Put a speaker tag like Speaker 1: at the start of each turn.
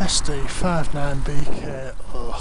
Speaker 1: SD59BKO.